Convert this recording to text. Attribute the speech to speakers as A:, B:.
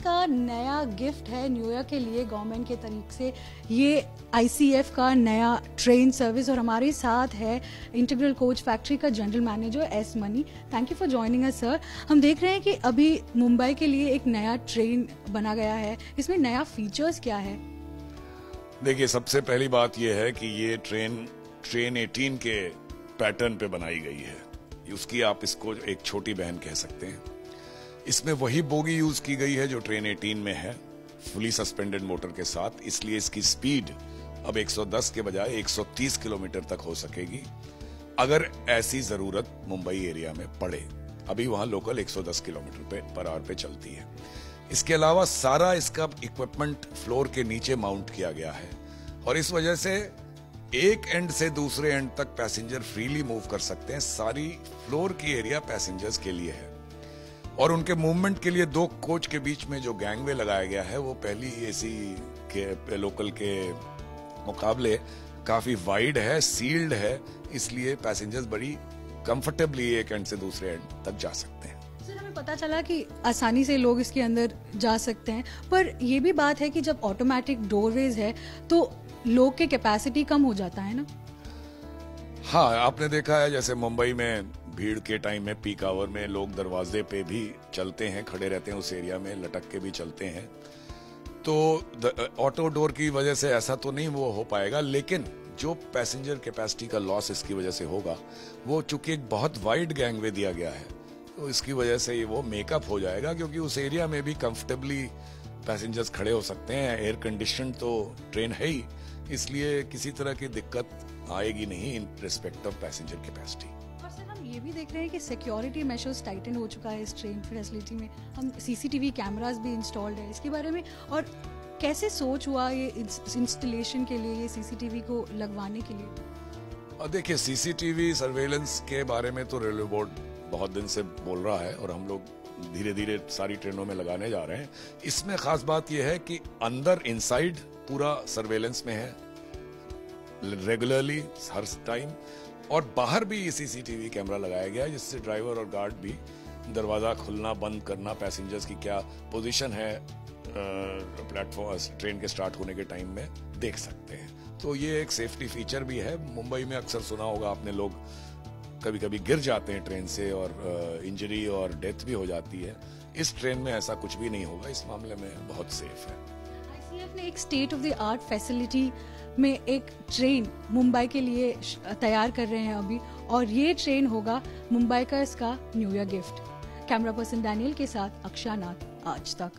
A: का नया गिफ्ट है न्यू ईयर के लिए गवर्नमेंट के तरीके से। ये आईसीएफ का नया ट्रेन सर्विस और हमारे साथ है इंटीग्रल कोच फैक्ट्री का general manager S Mani thank you for joining us sir हम देख रहे हैं कि अभी मुंबई के लिए एक नया ट्रेन बना गया है। इसमें नया फीचर्स क्या है?
B: देखिए, सबसे पहली बात यह है कि ये ट्रेन ट्रेन 18 के पैटर्न पे बनाई गई है। उसकी आप इसको एक छोटी बहन कह सकते हैं। इसमें वही बोगी यूज़ की गई है जो ट्रेन 18 में है फुली सस्पेंडेड मोटर के साथ, इसलिए इसकी स्पीड अब 110 के बजाय 130 किलोमीटर तक हो सकेगी, अगर ऐसी ज़रूरत मुंबई एरिया में पड़े। अभी वहाँ लोकल 110 किलोमीटर पे, पर आवर पे चलती है। इसके अलावा सारा इसका इक्विपमेंट फ्लोर के नीचे माउंट किया गया है, और इस वजह से एक एंड से दूसरे एंड तक पैसेंजर फ्रीली मूव कर सकते हैं। सारी फ्लोर की एरिया पैसेंजर्स के लिए है। और उनके मूवमेंट के लिए दो कोच के बीच में जो गैंगवे लगाया गया है, वो पहली एसी के लोकल के मुकाबले काफ़ी वाइड है सील्ड है, इसलिए पैसेंजर्स बड़ी कंफर्टेबली एक एंड से दूसरे एंड तक जा सकते हैं।
A: पता चला कि आसानी से लोग इसके अंदर जा सकते हैं, पर यह भी बात है कि जब ऑटोमेटिक डोरवेज है तो लोग के कैपेसिटी कम हो जाता है ना?
B: हाँ आपने देखा है, जैसे मुंबई में भीड़ के टाइम में पीक आवर में लोग दरवाजे पे भी चलते हैं, खड़े रहते हैं, उस एरिया में लटक के भी चलते हैं। तो ऑटो डोर की वजह से ऐसा तो नहीं वो हो पाएगा, लेकिन जो पैसेंजर कैपेसिटी का लॉस इसकी वजह से होगा, वो चूँकि एक बहुत वाइड गैंगवे दिया गया है तो इसकी वजह से वो मेकअप हो जाएगा, क्योंकि उस एरिया में भी कंफर्टेबली पैसेंजर्स खड़े हो सकते हैं। एयर कंडीशन तो ट्रेन है ही। इसलिए किसी तरह की दिक्कत आएगी नहीं in respect of passenger capacity
A: ये भी देख रहे हैं कि सिक्योरिटी मेजर्स टाइटन हो चुका है इस ट्रेन फैसिलिटी में। हम सीसीटीवी कैमरास भी इंस्टॉल्ड है इसके बारे में। और कैसे सोच हुआ ये इंस्टॉलेशन के लिए ये सीसीटीवी को लगवाने के लिए?
B: देखिए सीसीटीवी सर्वेलेंस के बारे में तो रेलवे बोर्ड बहुत दिन से बोल रहा है और हम लोग धीरे धीरे सारी ट्रेनों में लगाने जा रहे हैं। इसमें खास बात यह है कि अंदर इनसाइड पूरा सर्वेलेंस में है। रेगुलरली हर टाइम और बाहर भी सीसीटीवी कैमरा लगाया गया है, जिससे ड्राइवर और गार्ड भी दरवाज़ा खुलना, बंद करना पैसेंजर्स की क्या पोजीशन है प्लेटफॉर्म ट्रेन के स्टार्ट होने के टाइम में देख सकते हैं। तो ये एक सेफ्टी फीचर भी है। मुंबई में अक्सर सुना होगा आपने लोग कभी कभी गिर जाते हैं ट्रेन से और इंजरी और डेथ भी हो जाती है। इस ट्रेन में ऐसा कुछ भी नहीं होगा। इस मामले में बहुत सेफ़ है।
A: आईसीएफ ने एक state of the art facility में एक ट्रेन मुंबई के लिए तैयार कर रहे हैं अभी। और ये ट्रेन होगा मुंबई का इसका new year gift camera person Daniel के साथ अक्षानाथ आज तक।